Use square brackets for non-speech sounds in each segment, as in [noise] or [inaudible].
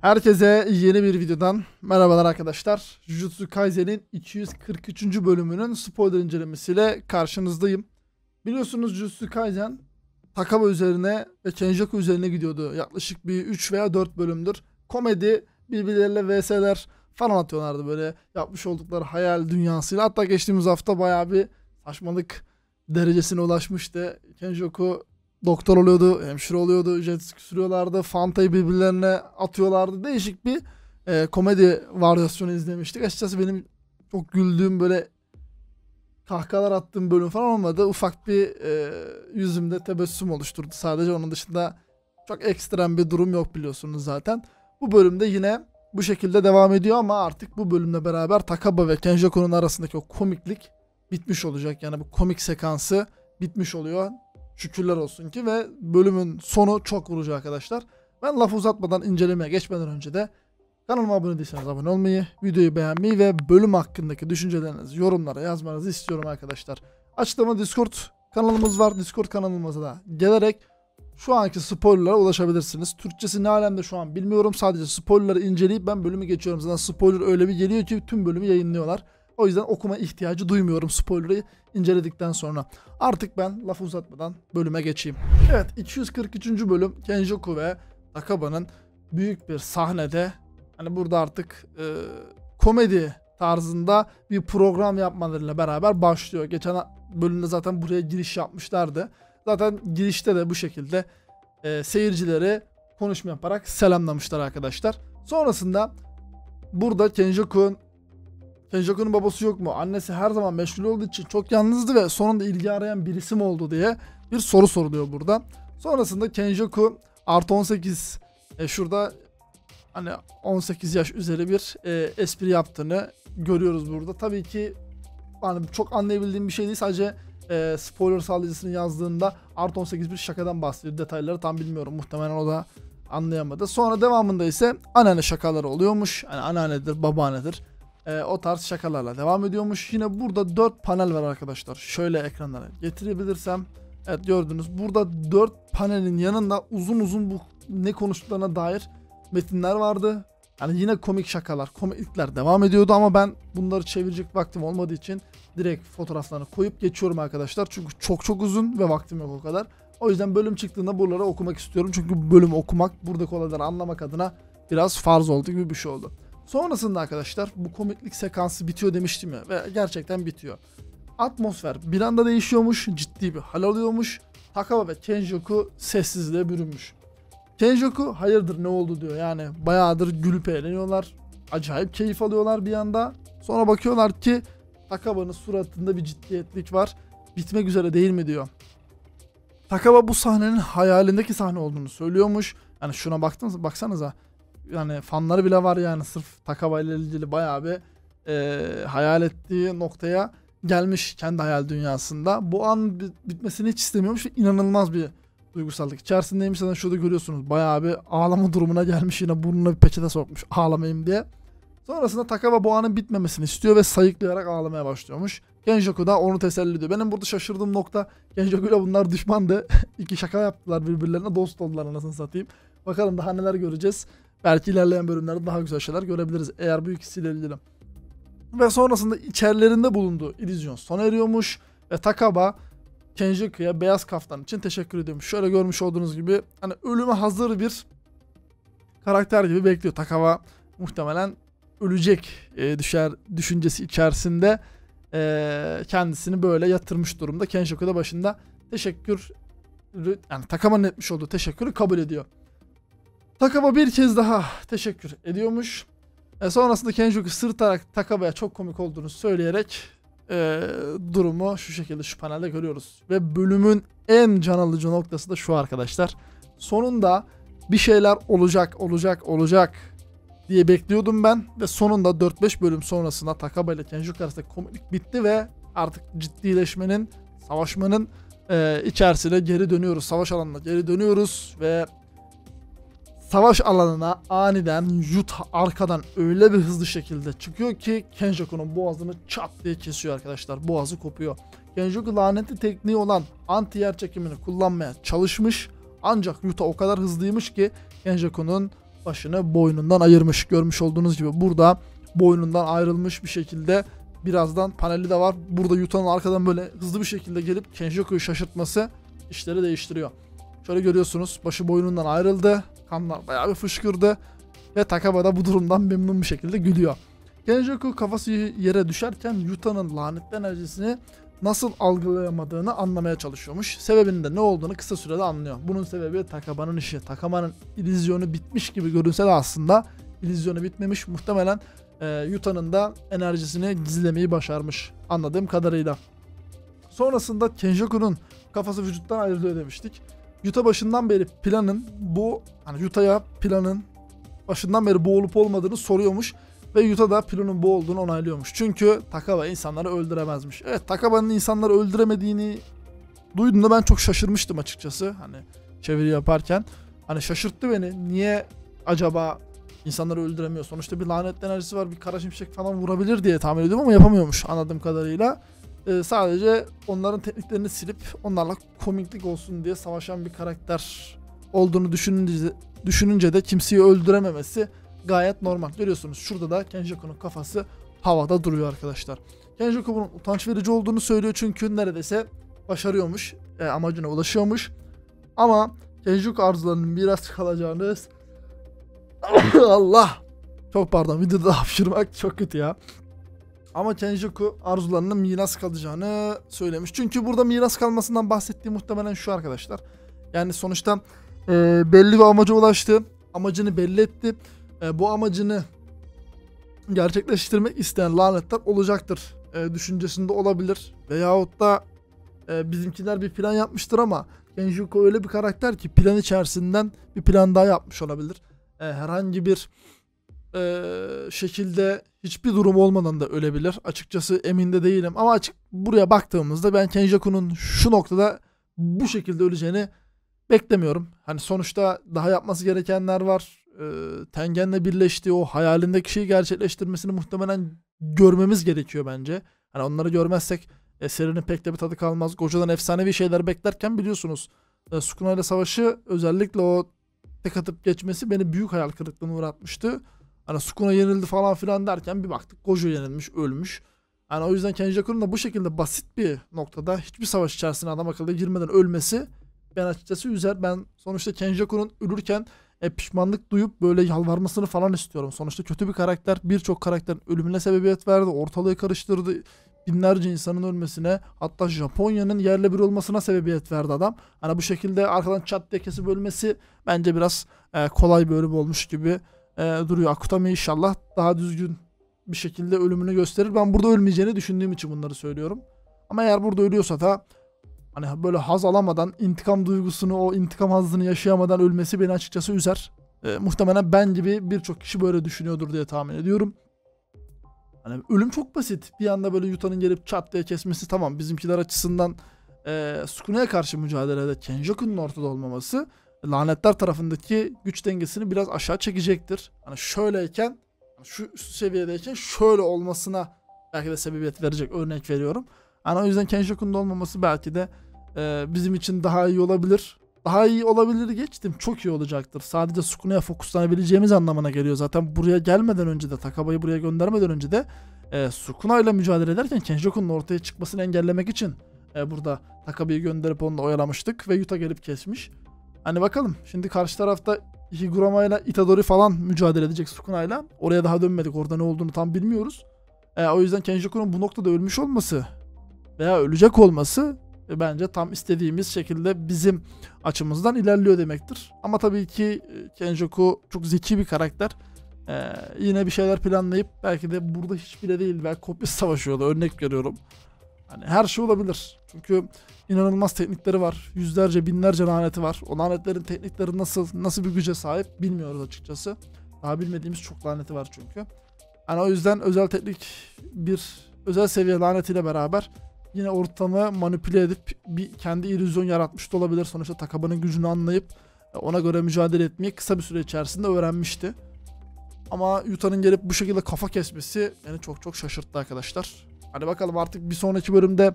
Herkese yeni bir videodan merhabalar arkadaşlar. Jujutsu Kaisen'in 243. bölümünün spoiler incelemesiyle karşınızdayım. Biliyorsunuz Jujutsu Kaisen Takaba üzerine ve Kenjaku üzerine gidiyordu. Yaklaşık bir 3 veya 4 bölümdür. Komedi, birbirleriyle vs'ler falan atıyorlardı böyle yapmış oldukları hayal dünyasıyla. Hatta geçtiğimiz hafta bayağı bir saçmalık derecesine ulaşmıştı. Kenjaku doktor oluyordu, hemşire oluyordu, jet sürüyorlardı, Fanta'yı birbirlerine atıyorlardı. Değişik bir e, komedi varyasyonu izlemiştik. Açıkçası benim çok güldüğüm böyle kahkahalar attığım bölüm falan olmadı. Ufak bir e, yüzümde tebessüm oluşturdu sadece. Onun dışında çok ekstrem bir durum yok biliyorsunuz zaten. Bu bölümde yine bu şekilde devam ediyor ama artık bu bölümle beraber Takaba ve Kenjaku'nun arasındaki o komiklik bitmiş olacak. Yani bu komik sekansı bitmiş oluyor. Şükürler olsun ki ve bölümün sonu çok vurucu arkadaşlar. Ben laf uzatmadan incelemeye geçmeden önce de kanalıma abone değilseniz abone olmayı, videoyu beğenmeyi ve bölüm hakkındaki düşüncelerinizi yorumlara yazmanızı istiyorum arkadaşlar. Açıklama Discord kanalımız var. Discord kanalımıza da gelerek şu anki spoilerlara ulaşabilirsiniz. Türkçesi ne alemde şu an bilmiyorum. Sadece spoilerları inceleyip ben bölümü geçiyorum. Zaten spoiler öyle bir geliyor ki tüm bölümü yayınlıyorlar. O yüzden okuma ihtiyacı duymuyorum spoiler'ı inceledikten sonra. Artık ben laf uzatmadan bölüme geçeyim. Evet 243. bölüm Kenjoku ve Takaba'nın büyük bir sahnede hani burada artık e, komedi tarzında bir program yapmalarıyla beraber başlıyor. Geçen bölümde zaten buraya giriş yapmışlardı. Zaten girişte de bu şekilde e, seyircileri konuşma yaparak selamlamışlar arkadaşlar. Sonrasında burada Kenjoku'nun Kenjaku'nun babası yok mu? Annesi her zaman meşgul olduğu için çok yalnızdı ve sonunda ilgi arayan birisi mi oldu diye bir soru soruluyor burada. Sonrasında Kenjaku artı 18 e, şurada hani 18 yaş üzeri bir e, espri yaptığını görüyoruz burada. Tabii ki hani çok anlayabildiğim bir şey değil. Sadece e, spoiler sağlayıcısının yazdığında artı 18 bir şakadan bahsediyor. Detayları tam bilmiyorum. Muhtemelen o da anlayamadı. Sonra devamında ise anneanne şakaları oluyormuş. Hani anneannedir, babaannedir e, o tarz şakalarla devam ediyormuş. Yine burada 4 panel var arkadaşlar. Şöyle ekranlara getirebilirsem. Evet gördünüz. Burada 4 panelin yanında uzun uzun bu ne konuştuklarına dair metinler vardı. Yani yine komik şakalar, komiklikler devam ediyordu ama ben bunları çevirecek vaktim olmadığı için direkt fotoğraflarını koyup geçiyorum arkadaşlar. Çünkü çok çok uzun ve vaktim yok o kadar. O yüzden bölüm çıktığında buraları okumak istiyorum. Çünkü bölüm okumak, buradaki olayları anlamak adına biraz farz oldu gibi bir şey oldu. Sonrasında arkadaşlar bu komiklik sekansı bitiyor demiştim ya ve gerçekten bitiyor. Atmosfer bir anda değişiyormuş, ciddi bir hal alıyormuş. Takaba ve Kenjoku sessizliğe bürünmüş. Kenjoku hayırdır ne oldu diyor yani bayağıdır gülüp eğleniyorlar. Acayip keyif alıyorlar bir anda. Sonra bakıyorlar ki Takaba'nın suratında bir ciddiyetlik var. Bitmek üzere değil mi diyor. Takaba bu sahnenin hayalindeki sahne olduğunu söylüyormuş. Yani şuna baktınız baksanıza yani fanları bile var yani sırf Takaba ile ilgili bayağı bir e, hayal ettiği noktaya gelmiş kendi hayal dünyasında. Bu an bitmesini hiç istemiyormuş ve inanılmaz bir duygusallık içerisindeymiş. Zaten şurada görüyorsunuz bayağı bir ağlama durumuna gelmiş yine burnuna bir peçete sokmuş ağlamayayım diye. Sonrasında Takaba bu anın bitmemesini istiyor ve sayıklayarak ağlamaya başlıyormuş. Genjoku da onu teselli ediyor. Benim burada şaşırdığım nokta Genjoku ile bunlar düşmandı. [laughs] İki şaka yaptılar birbirlerine dost oldular anasını satayım. Bakalım daha neler göreceğiz. Belki ilerleyen bölümlerde daha güzel şeyler görebiliriz eğer bu ikisiyle ilgili. Ve sonrasında içerilerinde bulunduğu illüzyon sona eriyormuş ve Takaba Kenjaku'ya beyaz kaftan için teşekkür ediyormuş. Şöyle görmüş olduğunuz gibi hani ölüme hazır bir karakter gibi bekliyor. Takaba muhtemelen ölecek e, düşer düşüncesi içerisinde e, kendisini böyle yatırmış durumda. Kenjaku da başında teşekkür yani Takaba'nın etmiş olduğu teşekkürü kabul ediyor. Takaba bir kez daha teşekkür ediyormuş. E sonrasında Kenjuku sırtarak Takaba'ya çok komik olduğunu söyleyerek e, durumu şu şekilde şu panelde görüyoruz. Ve bölümün en can alıcı noktası da şu arkadaşlar. Sonunda bir şeyler olacak, olacak, olacak diye bekliyordum ben. Ve sonunda 4-5 bölüm sonrasında Takaba ile Kenjuku arasında komiklik bitti ve artık ciddileşmenin, savaşmanın e, içerisine geri dönüyoruz. Savaş alanına geri dönüyoruz ve savaş alanına aniden Yut arkadan öyle bir hızlı şekilde çıkıyor ki Kenjaku'nun boğazını çat diye kesiyor arkadaşlar. Boğazı kopuyor. Kenjaku lanetli tekniği olan anti yer çekimini kullanmaya çalışmış. Ancak Yuta o kadar hızlıymış ki Kenjaku'nun başını boynundan ayırmış. Görmüş olduğunuz gibi burada boynundan ayrılmış bir şekilde birazdan paneli de var. Burada Yuta'nın arkadan böyle hızlı bir şekilde gelip Kenjoku'yu şaşırtması işleri değiştiriyor. Şöyle görüyorsunuz başı boynundan ayrıldı. Kanlar bayağı bir fışkırdı. Ve Takaba da bu durumdan memnun bir şekilde gülüyor. Kenjoku kafası yere düşerken Yuta'nın lanetli enerjisini nasıl algılayamadığını anlamaya çalışıyormuş. Sebebinin de ne olduğunu kısa sürede anlıyor. Bunun sebebi Takaba'nın işi. Takaba'nın illüzyonu bitmiş gibi görünse de aslında illüzyonu bitmemiş. Muhtemelen e, Yuta'nın da enerjisini gizlemeyi başarmış anladığım kadarıyla. Sonrasında Kenjoku'nun kafası vücuttan ayrılıyor demiştik. Yuta başından beri planın bu hani Yuta'ya planın başından beri bu olup olmadığını soruyormuş ve Yuta da planın bu olduğunu onaylıyormuş. Çünkü Takaba insanları öldüremezmiş. Evet Takaba'nın insanları öldüremediğini duyduğumda ben çok şaşırmıştım açıkçası. Hani çeviri yaparken. Hani şaşırttı beni. Niye acaba insanları öldüremiyor? Sonuçta bir lanet enerjisi var. Bir kara şimşek falan vurabilir diye tahmin ediyorum ama yapamıyormuş anladığım kadarıyla. Ee, sadece onların tekniklerini silip onlarla komiklik olsun diye savaşan bir karakter olduğunu düşününce, düşününce de kimseyi öldürememesi gayet normal. Görüyorsunuz şurada da Kenjaku'nun kafası havada duruyor arkadaşlar. Kenjaku bunun utanç verici olduğunu söylüyor çünkü neredeyse başarıyormuş. E, amacına ulaşıyormuş. Ama Kenjaku arzularının biraz kalacağını [laughs] Allah çok pardon videoda hapşırmak çok kötü ya. Ama Kenjaku arzularının miras kalacağını söylemiş. Çünkü burada miras kalmasından bahsettiği muhtemelen şu arkadaşlar. Yani sonuçta e, belli bir amaca ulaştı. Amacını belli etti. E, bu amacını gerçekleştirmek isteyen lanetler olacaktır e, düşüncesinde olabilir. Veyahut da e, bizimkiler bir plan yapmıştır ama Kenjuko öyle bir karakter ki plan içerisinden bir plan daha yapmış olabilir. E, herhangi bir e, şekilde hiçbir durum olmadan da ölebilir. Açıkçası emin de değilim ama açık buraya baktığımızda ben Kenjaku'nun şu noktada bu şekilde öleceğini beklemiyorum. Hani sonuçta daha yapması gerekenler var. E, Tengen'le birleştiği o hayalindeki şeyi gerçekleştirmesini muhtemelen görmemiz gerekiyor bence. Hani onları görmezsek e, serinin pek de bir tadı kalmaz. Goja'dan efsanevi şeyler beklerken biliyorsunuz e, Sukuna ile savaşı özellikle o tek atıp geçmesi beni büyük hayal kırıklığına uğratmıştı. Hani Sukuna yenildi falan filan derken bir baktık Gojo yenilmiş, ölmüş. Hani o yüzden Kenjaku'nun da bu şekilde basit bir noktada hiçbir savaş içerisine adam akıllı girmeden ölmesi ben açıkçası üzer. Ben sonuçta Kenjaku'nun ölürken e, pişmanlık duyup böyle yalvarmasını falan istiyorum. Sonuçta kötü bir karakter birçok karakterin ölümüne sebebiyet verdi. Ortalığı karıştırdı. Binlerce insanın ölmesine hatta Japonya'nın yerle bir olmasına sebebiyet verdi adam. Hani bu şekilde arkadan çat diye kesip ölmesi bence biraz e, kolay bir ölüm olmuş gibi e, duruyor. Akutami inşallah daha düzgün bir şekilde ölümünü gösterir. Ben burada ölmeyeceğini düşündüğüm için bunları söylüyorum. Ama eğer burada ölüyorsa da hani böyle haz alamadan intikam duygusunu o intikam hazzını yaşayamadan ölmesi beni açıkçası üzer. E, muhtemelen ben gibi birçok kişi böyle düşünüyordur diye tahmin ediyorum. Hani ölüm çok basit. Bir anda böyle Yuta'nın gelip çat diye kesmesi tamam. Bizimkiler açısından e, Sukune'ye karşı mücadelede Kenjoku'nun ortada olmaması lanetler tarafındaki güç dengesini biraz aşağı çekecektir. Hani şöyleyken şu seviyedeyken şöyle olmasına belki de sebebiyet verecek örnek veriyorum. Hani o yüzden Kenjoku'nun olmaması belki de e, bizim için daha iyi olabilir. Daha iyi olabilir geçtim. Çok iyi olacaktır. Sadece Sukune'ye fokuslanabileceğimiz anlamına geliyor. Zaten buraya gelmeden önce de Takaba'yı buraya göndermeden önce de e, Sukuna ile mücadele ederken Kenjoku'nun ortaya çıkmasını engellemek için e, burada Takaba'yı gönderip onunla oyalamıştık ve Yuta gelip kesmiş. Hani bakalım şimdi karşı tarafta Higurama ile Itadori falan mücadele edecek Sukuna ile. Oraya daha dönmedik. Orada ne olduğunu tam bilmiyoruz. E, o yüzden Kenjoku'nun bu noktada ölmüş olması veya ölecek olması e, bence tam istediğimiz şekilde bizim açımızdan ilerliyor demektir. Ama tabii ki e, Kenjoku çok zeki bir karakter. Ee, yine bir şeyler planlayıp belki de burada hiç bile değil belki kopya [laughs] savaşıyordu örnek veriyorum. Hani her şey olabilir. Çünkü inanılmaz teknikleri var. Yüzlerce, binlerce laneti var. O lanetlerin teknikleri nasıl nasıl bir güce sahip bilmiyoruz açıkçası. Daha bilmediğimiz çok laneti var çünkü. Yani o yüzden özel teknik bir özel seviye lanetiyle beraber yine ortamı manipüle edip bir kendi illüzyon yaratmış da olabilir. Sonuçta Takaba'nın gücünü anlayıp ona göre mücadele etmeyi kısa bir süre içerisinde öğrenmişti. Ama Yuta'nın gelip bu şekilde kafa kesmesi beni çok çok şaşırttı arkadaşlar. Hadi bakalım artık bir sonraki bölümde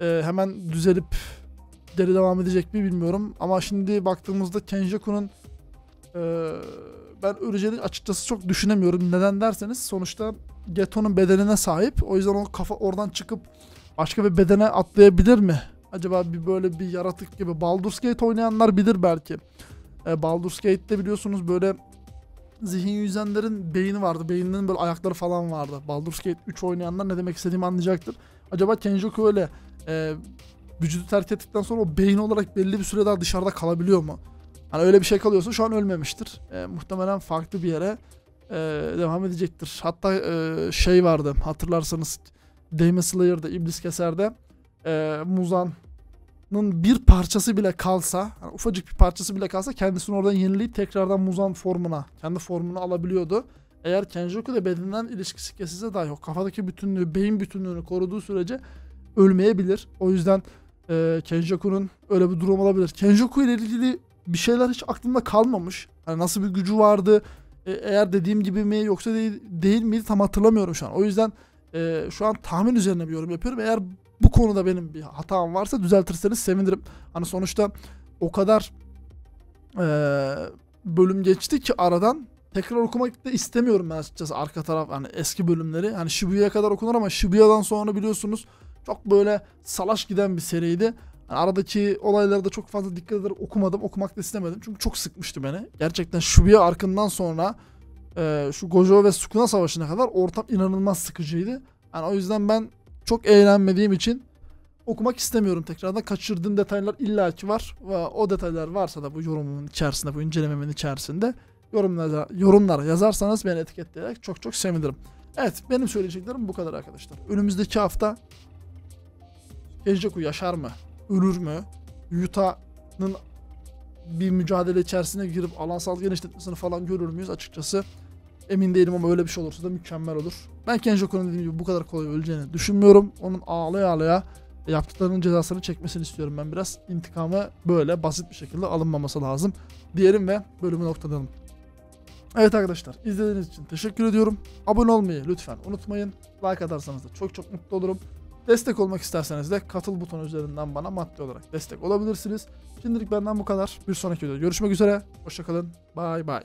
e, hemen düzelip geri devam edecek mi bilmiyorum. Ama şimdi baktığımızda Kenjaku'nun e, ben öleceğini açıkçası çok düşünemiyorum. Neden derseniz sonuçta Geto'nun bedenine sahip. O yüzden o kafa oradan çıkıp başka bir bedene atlayabilir mi? Acaba bir böyle bir yaratık gibi Baldur's Gate oynayanlar bilir belki. E, Baldur's Gate'de biliyorsunuz böyle zihin yüzenlerin beyni vardı. Beyninin böyle ayakları falan vardı. Baldur's Gate 3 oynayanlar ne demek istediğimi anlayacaktır. Acaba Kenjoku öyle e, vücudu terk ettikten sonra o beyin olarak belli bir süre daha dışarıda kalabiliyor mu? Hani öyle bir şey kalıyorsa şu an ölmemiştir. E, muhtemelen farklı bir yere e, devam edecektir. Hatta e, şey vardı hatırlarsanız Demon Slayer'da İblis Keser'de e, Muzan'ın bir parçası bile kalsa yani ufacık bir parçası bile kalsa kendisini oradan yenileyip tekrardan Muzan formuna kendi formunu alabiliyordu. Eğer Kenjoku da bedeninden ilişkisi kesilse dahi o kafadaki bütünlüğü, beyin bütünlüğünü koruduğu sürece ölmeyebilir. O yüzden e, Kenjoku'nun öyle bir durum olabilir. Kenjoku ile ilgili bir şeyler hiç aklımda kalmamış. Hani nasıl bir gücü vardı? E, eğer dediğim gibi mi yoksa değil, değil miydi tam hatırlamıyorum şu an. O yüzden e, şu an tahmin üzerine bir yorum yapıyorum. Eğer bu konuda benim bir hatam varsa düzeltirseniz sevinirim. Hani sonuçta o kadar e, bölüm geçti ki aradan tekrar okumak da istemiyorum ben açıkçası arka taraf hani eski bölümleri. Hani Shibuya'ya kadar okunur ama Shibuya'dan sonra biliyorsunuz çok böyle salaş giden bir seriydi. Yani aradaki olaylara da çok fazla dikkat ederek okumadım. Okumak da istemedim. Çünkü çok sıkmıştı beni. Gerçekten Shibuya arkından sonra e, şu Gojo ve Sukuna savaşına kadar ortam inanılmaz sıkıcıydı. Yani o yüzden ben çok eğlenmediğim için okumak istemiyorum tekrardan. Kaçırdığım detaylar illaki var. O detaylar varsa da bu yorumumun içerisinde, bu incelememin içerisinde yorumlara, yorumlara yazarsanız beni etiketleyerek çok çok sevinirim. Evet benim söyleyeceklerim bu kadar arkadaşlar. Önümüzdeki hafta Kenjaku yaşar mı? Ölür mü? Yuta'nın bir mücadele içerisine girip alansal genişletmesini falan görür müyüz açıkçası? Emin değilim ama öyle bir şey olursa da mükemmel olur. Ben Kenjaku'nun dediğim gibi bu kadar kolay öleceğini düşünmüyorum. Onun ağlaya ağlaya yaptıklarının cezasını çekmesini istiyorum ben biraz. İntikamı böyle basit bir şekilde alınmaması lazım. Diyelim ve bölümü noktalayalım. Evet arkadaşlar izlediğiniz için teşekkür ediyorum. Abone olmayı lütfen unutmayın. Like atarsanız da çok çok mutlu olurum. Destek olmak isterseniz de katıl butonu üzerinden bana maddi olarak destek olabilirsiniz. Şimdilik benden bu kadar. Bir sonraki videoda görüşmek üzere. Hoşçakalın. Bay bay.